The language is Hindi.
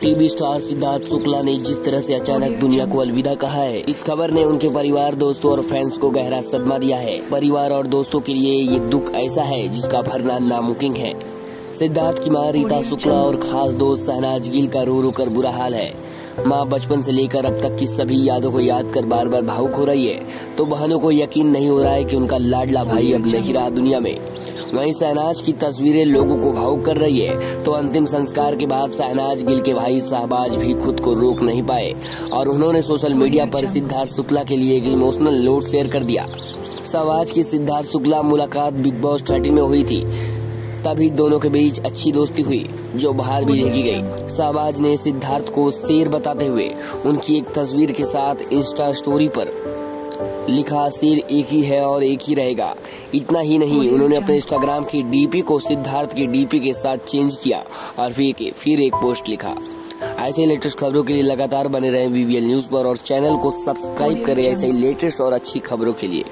टीवी स्टार सिद्धार्थ शुक्ला ने जिस तरह से अचानक दुनिया को अलविदा कहा है, इस खबर ने उनके परिवार, दोस्तों और फैंस को गहरा सदमा दिया है। परिवार और दोस्तों के लिए ये दुख ऐसा है जिसका भरना नामुमकिन है। सिद्धार्थ की माँ रीता शुक्ला और खास दोस्त सहनाज गिल का रो रो कर बुरा हाल है। माँ बचपन से लेकर अब तक की सभी यादों को याद कर बार बार भावुक हो रही है। तो बहनों को यकीन नहीं हो रहा है कि उनका लाडला भाई अब नहीं रहा दुनिया में। वहीं शहनाज की तस्वीरें लोगों को भावुक कर रही है। तो अंतिम संस्कार के बाद शहनाज गिल के भाई शहबाज भी खुद को रोक नहीं पाए और उन्होंने सोशल मीडिया पर सिद्धार्थ शुक्ला के लिए एक इमोशनल नोट शेयर कर दिया। शहबाज की सिद्धार्थ शुक्ला मुलाकात बिग बॉस थर्टी में हुई थी। तभी दोनों के बीच अच्छी दोस्ती हुई, जो बाहर भी देखी गई। शहबाज ने सिद्धार्थ को शेर बताते हुए उनकी एक तस्वीर के साथ इंस्टा स्टोरी पर लिखा, शेर एक ही है और एक ही रहेगा। इतना ही नहीं, उन्होंने अपने इंस्टाग्राम की डीपी को सिद्धार्थ की डीपी के साथ चेंज किया और फिर फिर एक पोस्ट लिखा। ऐसे लेटेस्ट खबरों के लिए लगातार बने रहें वीवीएल न्यूज़ पर और चैनल को सब्सक्राइब करें ऐसे ही लेटेस्ट और अच्छी खबरों के लिए।